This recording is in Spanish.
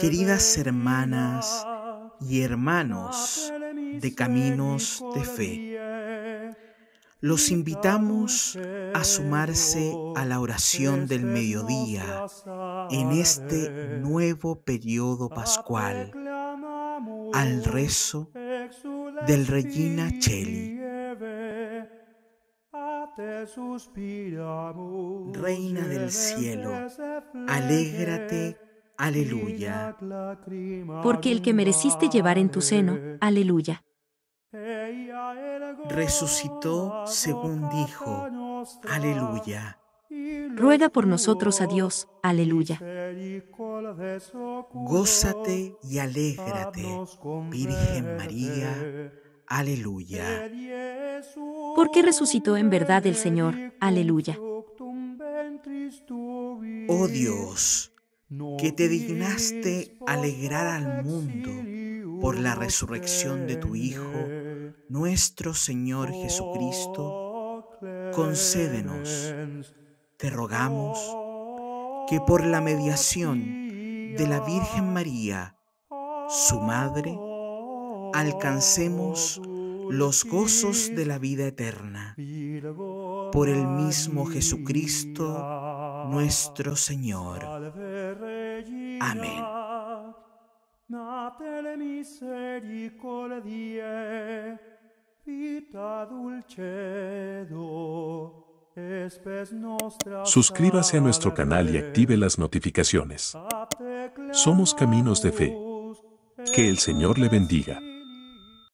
queridas hermanas y hermanos de Caminos de Fe, los invitamos a sumarse a la oración del mediodía en este nuevo periodo pascual, al rezo del Regina Cheli. Reina del cielo, alégrate, aleluya. Porque el que mereciste llevar en tu seno, aleluya. Resucitó según dijo, aleluya. Ruega por nosotros a Dios, aleluya. Gózate y alégrate, Virgen María, aleluya. Porque resucitó en verdad el Señor, aleluya. Oh Dios, que te dignaste alegrar al mundo por la resurrección de tu Hijo, nuestro Señor Jesucristo, concédenos, te rogamos, que por la mediación de la Virgen María, su Madre, alcancemos los gozos de la vida eterna. Por el mismo Jesucristo, nuestro Señor. Amén. Suscríbase a nuestro canal y active las notificaciones. Somos Caminos de Fe. Que el Señor le bendiga.